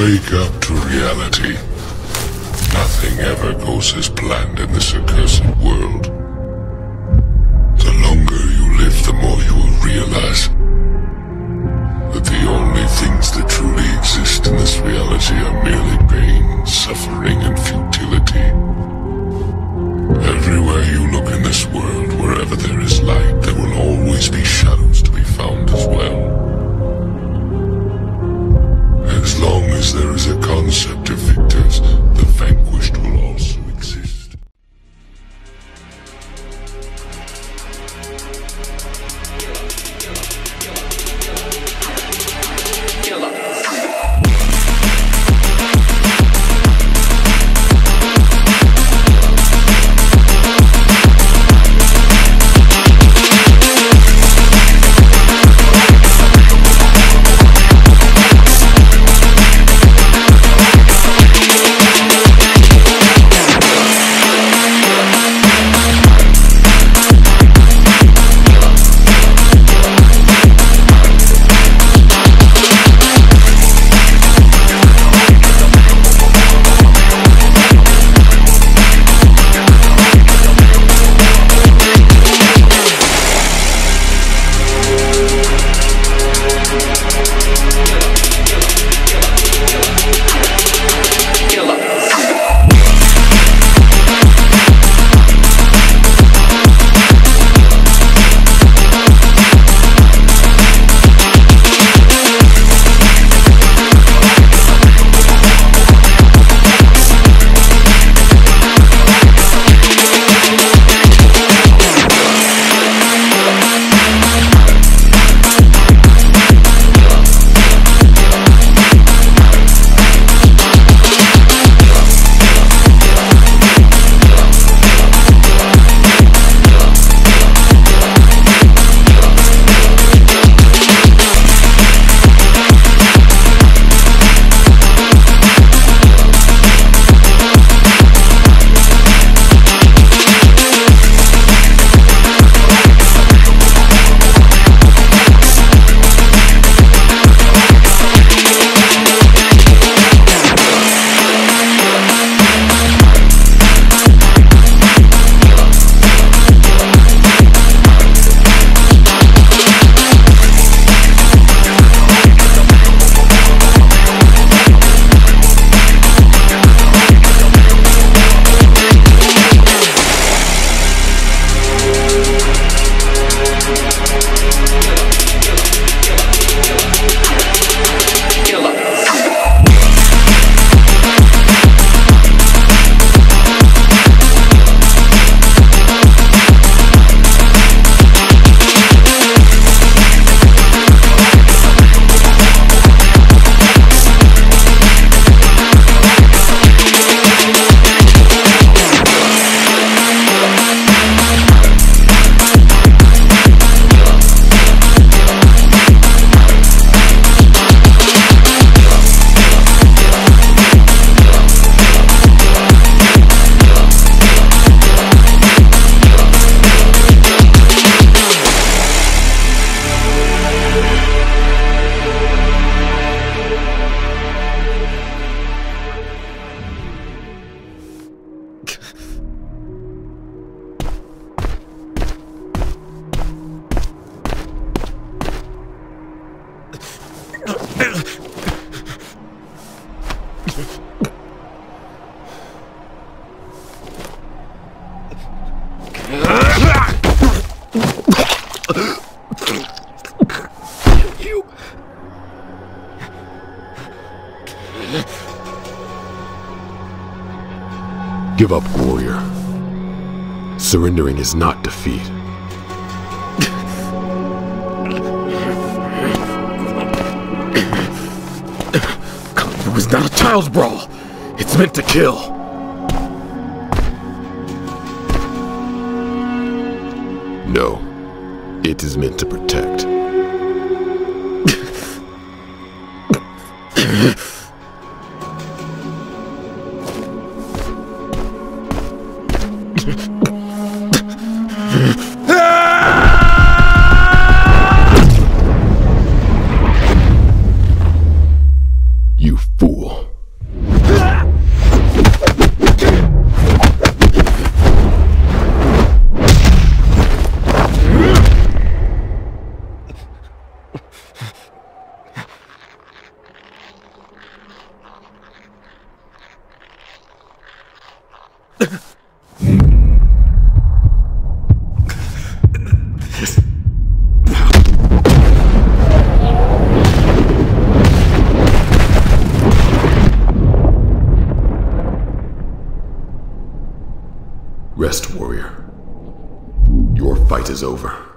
Wake up to reality. Nothing ever goes as planned in this accursed world. Concept of Give up, warrior. Surrendering is not defeat. It was not a child's brawl. It's meant to kill. No, it is meant to protect. Rest, warrior. Your fight is over.